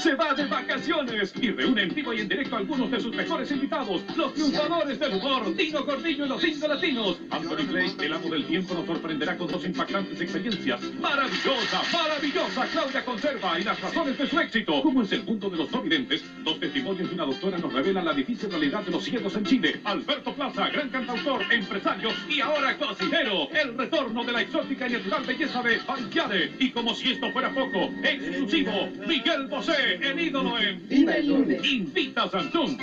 Se va de vacaciones y reúne en vivo y en directo a algunos de sus mejores invitados, los triunfadores del humor, Tino Gordillo y los cinco latinos. Anthony Clay, el amo del tiempo, nos sorprenderá con dos impactantes experiencias. Maravillosa, maravillosa Claudia Conserva y las razones de su éxito. ¿Cómo es el mundo de los no videntes? Dos testimonios de una doctora nos revelan la difícil realidad de los ciegos en Chile. Alberto Plaza, gran cantautor, empresario y ahora cocinero. El retorno de la exótica y natural belleza de Valquiare. Y como si esto fuera poco, exclusivo, Miguel Bosé, el ídolo en Viva el lunes. Invita a Samsung.